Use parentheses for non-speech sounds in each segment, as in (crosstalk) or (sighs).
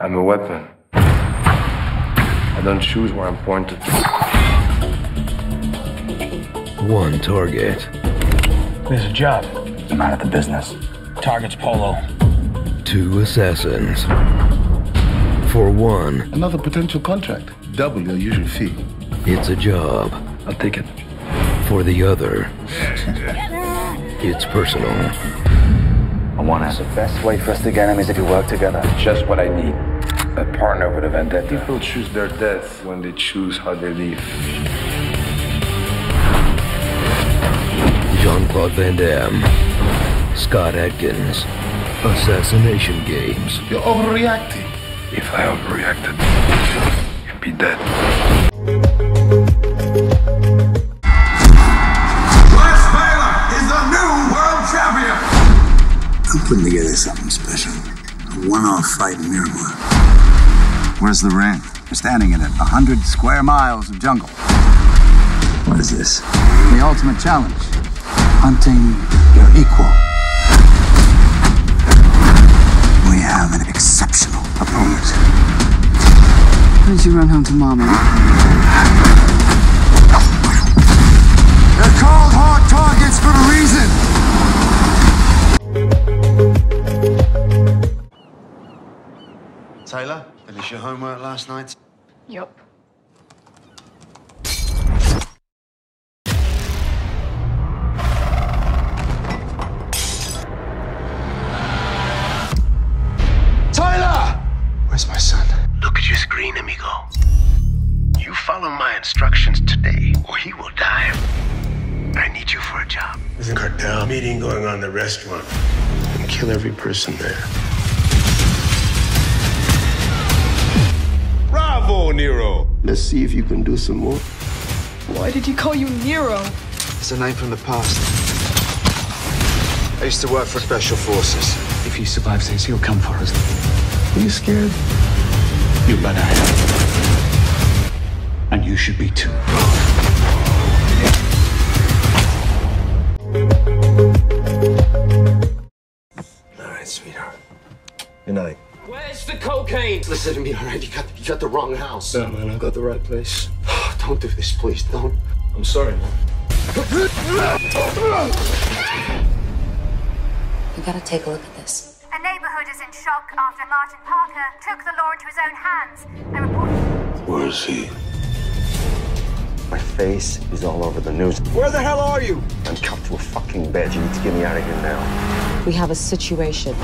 I'm a weapon. I don't choose where I'm pointed. One target, There's a job. I'm out of the business. Target's Polo. two assassins. For one, Another potential contract. Double your usual fee. it's a job. I'll take it. For the other, it's personal. I want to. The best way for us to get him is if we work together. Just what I need. A partner with a vendetta. People choose their death when they choose how they live. Jean Claude Van Damme, Scott Adkins, Assassination Games. You're overreacting. If I overreacted, you'd be dead. Putting together something special. A one-off fight in Myanmar. Where's the ring? We're standing in it. A hundred square miles of jungle. What is this? The ultimate challenge. Hunting your equal. We have an exceptional opponent. Why did you run home to mama? Finish your homework last night? Yup. Tyler! Where's my son? Look at your screen, amigo. You follow my instructions today, or he will die. I need you for a job. There's a cartel meeting going on in the restaurant. And kill every person there. Bravo, Nero! Let's see if you can do some more. Why did he call you Nero? It's a name from the past. I used to work for Special Forces. If he survives this, he'll come for us. Are you scared? You bet I am. And you should be too. All right, sweetheart. Good night. Where's the cocaine? Listen to me, all right? You got, you got the wrong house. No, man, I've got the right place. (sighs) Don't do this, please. Don't. I'm sorry, man. You gotta take a look at this. A neighborhood is in shock after Martin Parker took the law into his own hands and reported. Where is he? My face is all over the news. Where the hell are you? I'm cuffed to a fucking bed. You need to get me out of here now. We have a situation.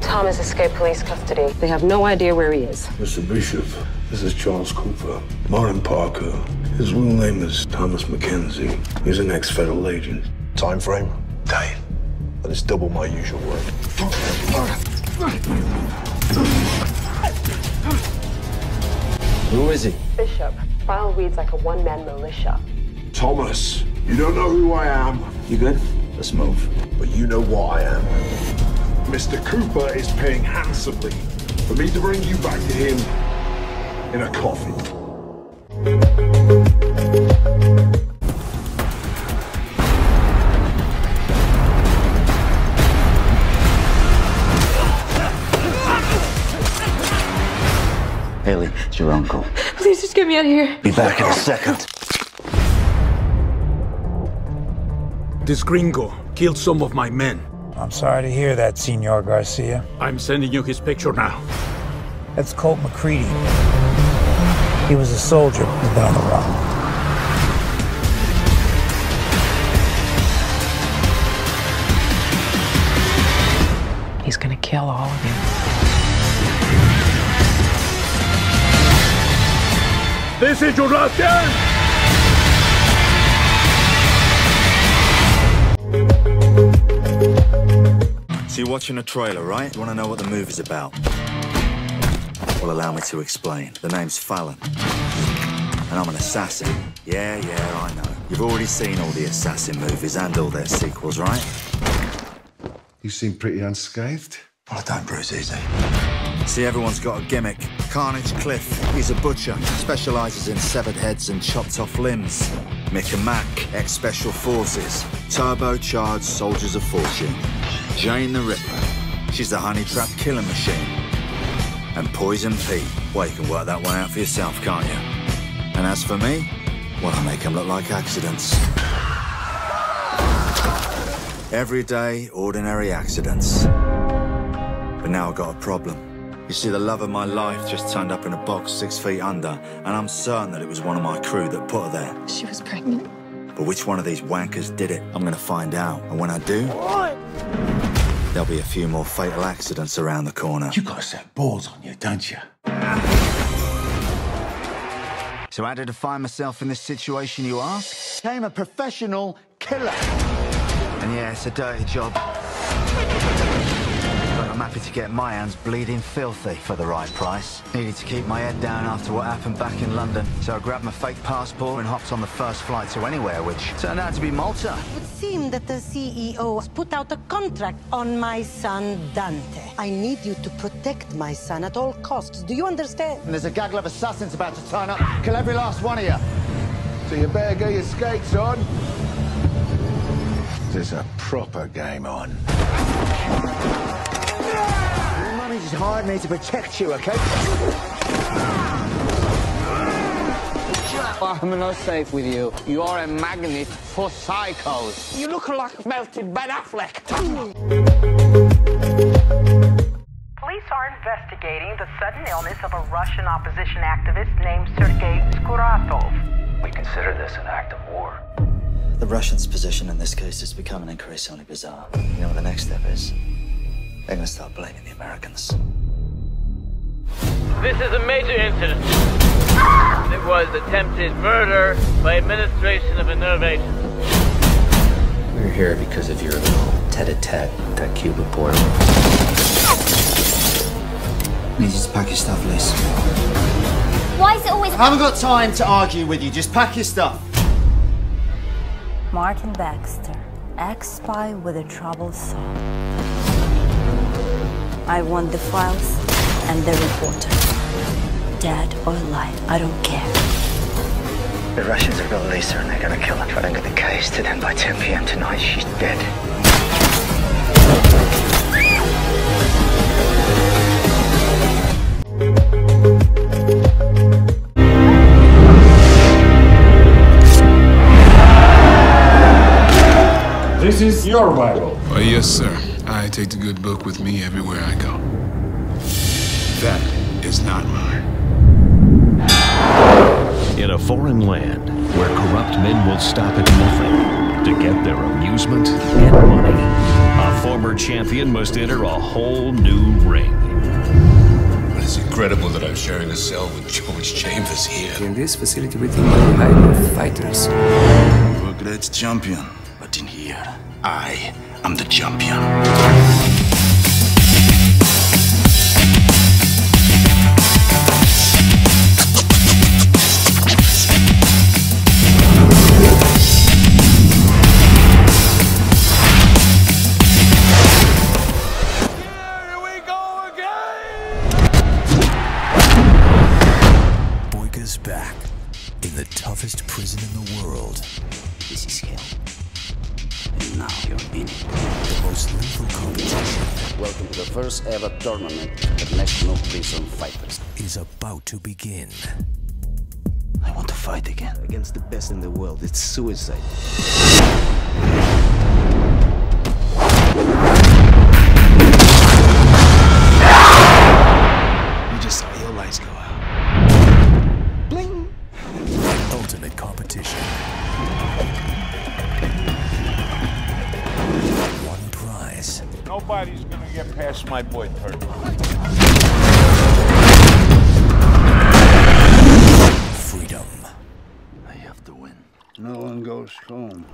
Thomas escaped police custody. They have no idea where he is. Mr. Bishop, this is Charles Cooper. Martin Parker. His real name is Thomas McKenzie. He's an ex-federal agent. Time frame? Day. That is double my usual work. Who is he? Bishop. File reads like a one-man militia. Thomas. You don't know who I am. You good? Let's move. But you know what I am. Mr. Cooper is paying handsomely for me to bring you back to him in a coffin. Haley, it's your uncle. Please just get me out of here. Be back in a second. This gringo killed some of my men. I'm sorry to hear that, Senor Garcia. I'm sending you his picture now. That's Colt McCready. He was a soldier who's been on the run. He's gonna kill all of you. This is your last chance! You're watching a trailer, right? You want to know what the movie's about? Well, allow me to explain. The name's Fallon. And I'm an assassin. Yeah, yeah, I know. You've already seen all the assassin movies and all their sequels, right? You seem pretty unscathed. Well, I don't bruise easy. See, everyone's got a gimmick. Carnage Cliff, he's a butcher, specializes in severed heads and chopped off limbs. Mick and Mac, ex Special Forces, turbocharged soldiers of fortune. Jane the Ripper, she's the honey trap killing machine. And Poison Pete, well, you can work that one out for yourself, can't you? And as for me, well, I make them look like accidents. Everyday, ordinary accidents. But now I've got a problem. You see, the love of my life just turned up in a box six feet under, and I'm certain that it was one of my crew that put her there. She was pregnant. But which one of these wankers did it, I'm gonna find out. And when I do, there'll be a few more fatal accidents around the corner. You got some balls on you, don't you? So how did I find myself in this situation, you ask? i became a professional killer. And yeah, it's a dirty job. But I'm happy to get my hands bleeding filthy for the right price. Needed to keep my head down after what happened back in London. So I grabbed my fake passport and hopped on the first flight to anywhere, which turned out to be Malta. It seemed that the CEO has put out a contract on my son, Dante. I need you to protect my son at all costs. Do you understand? And there's a gaggle of assassins about to turn up. Kill every last one of you. So you better get your skates on. There's a proper game on. Mummy just hired me to protect you, okay? I'm not safe with you. You are a magnet for psychos. You look like melted Ben Affleck. Police are investigating the sudden illness of a Russian opposition activist named Sergei Skuratov. We consider this an act of war. The Russians' position in this case is becoming increasingly bizarre. You know what the next step is? They're gonna start blaming the Americans. This is a major incident. It was attempted murder by administration of a nerve agent. We're here because of your little tete-a-tete with that Cuban portal. Need you to pack your stuff, Liz. Why is it always... I haven't got time to argue with you. Just pack your stuff. Martin Baxter, ex-spy with a troubled soul. I want the files and the reporter. Dead or alive, I don't care. The Russians have got Lisa and they're gonna kill her. If I don't get the case to them by 10 p.m. tonight, she's dead. This is your Bible. Oh, yes, sir. I take the good book with me everywhere I go. That is not mine. In a foreign land where corrupt men will stop at nothing to get their amusement and money, a former champion must enter a whole new ring. But it's incredible that I'm sharing a cell with George Chambers here. In this facility, we think we hire fighters. You're a great champion, but in here, I am the champion. To begin. I want to fight again. Against the best in the world, it's suicide. One home.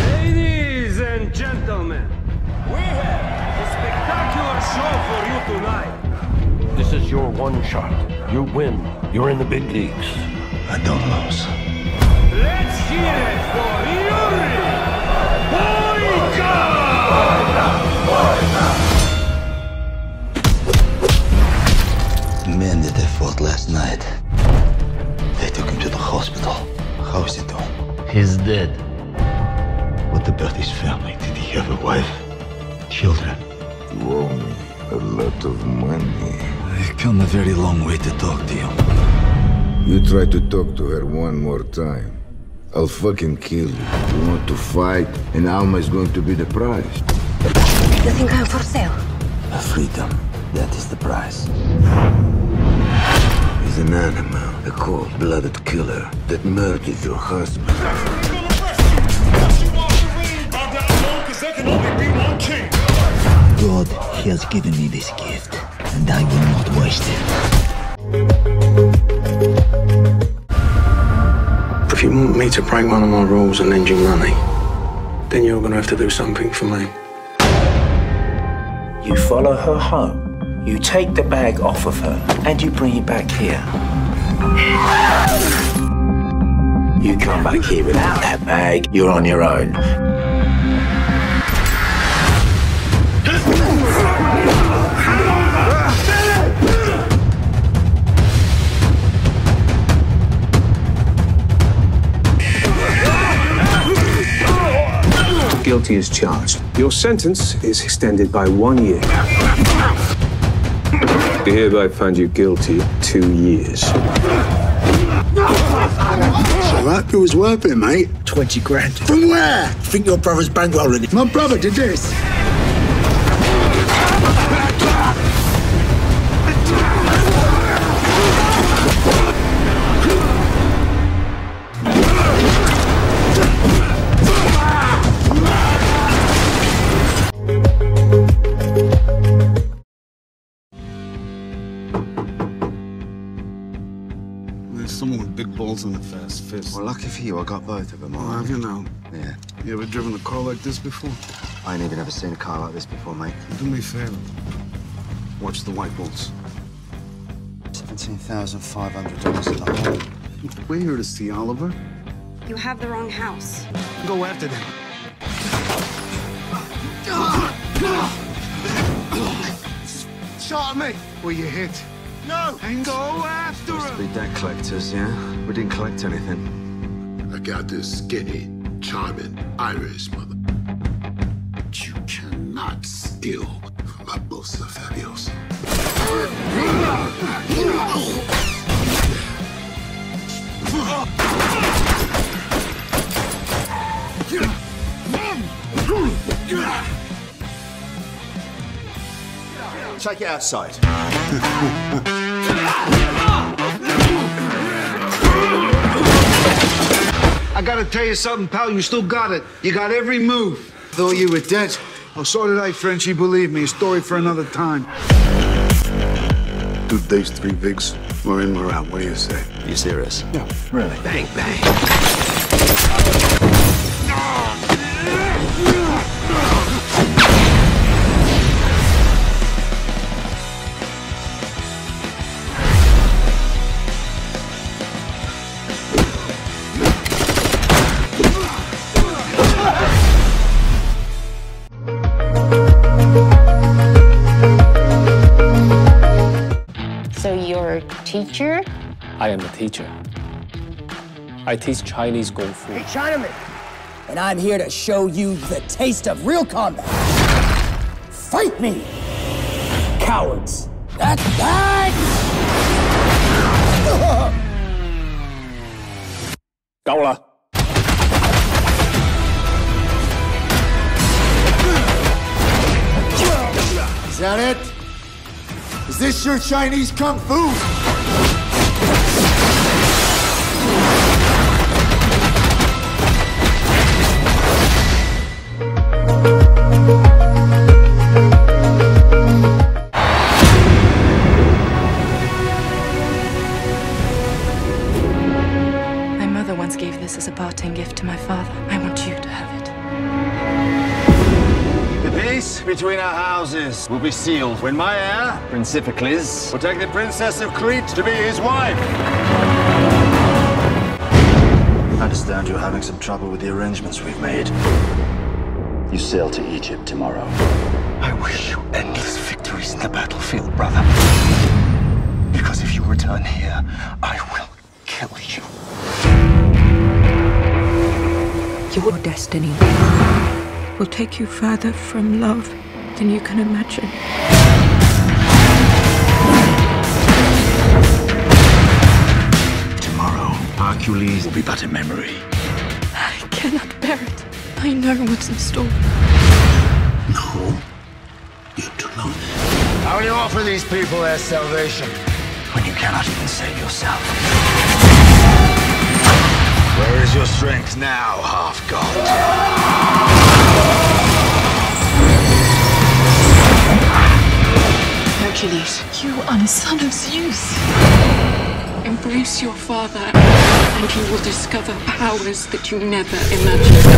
Ladies and gentlemen, we have a spectacular show for you tonight. This is your one shot. You win. You're in the big leagues. I don't lose. Let's hear it for Yuri Boyka! The men that I fought last night, they took him to the hospital. How is it all? He's dead. What about his family? Did he have a wife? Children? You owe me a lot of money. I've come a very long way to talk to you. You try to talk to her one more time. I'll fucking kill you. You want to fight, and Alma is going to be the prize. You think I'm for sale? Freedom. That is the price. He's an animal, a cold-blooded killer that murdered your husband. God he has given me this gift, and I will not waste it. If you want me to break one of my rules and lend you money, then you're gonna have to do something for me. You follow her home, you take the bag off of her, and you bring it back here. You come back here without that bag, you're on your own. Guilty as charged. Your sentence is extended by one year. We hereby find you guilty two years. Alright, it was worth it, mate. 20 grand. From where? Think your brother's bankrolling it. My brother did this. With big balls and fist. Well, lucky for you, I got both of them. Oh, have you now? Yeah. You ever driven a car like this before? I ain't even ever seen a car like this before, mate. Do me a favor. Watch the white balls. $17,500 in the hole. We're here to see Oliver. You have the wrong house. Go after them. Ah! Ah! Shot me. Were you hit? No. And go after Supposed to him. be debt collectors, yeah? We didn't collect anything. I got this skinny, charming Irish mother. But you cannot steal my Bosa Fabios. Take it outside. I gotta tell you something, pal. You still got it. You got every move. Thought you were dead. Oh, so did I, Frenchie. Believe me, a story for another time. Two days, three weeks. We're in, we're out. What do you say? You serious? Yeah. Really? Bang, bang. Teacher? I am a teacher. I teach Chinese Kung Fu. Hey, Chinaman! And I'm here to show you the taste of real combat. Fight me! Cowards! That's that! 夠啦！Is (laughs) that it? Is this your Chinese kung fu? My mother once gave this as a parting gift to my father. I want you to have it. The peace between our houses will be sealed when my heir, Prince Iphicles, will take the Princess of Crete to be his wife. I understand you're having some trouble with the arrangements we've made. You sail to Egypt tomorrow. I wish you endless victories in the battlefield, brother. Because if you return here, I will kill you. Your destiny will take you further from love than you can imagine. Tomorrow, Hercules will be but a memory. I cannot bear it. I know what's in store. No, you do not. How will you offer these people their salvation? When you cannot even save yourself. Where is your strength now, half Hercules, you are the son of Zeus. Embrace your father, and you will discover powers that you never imagined.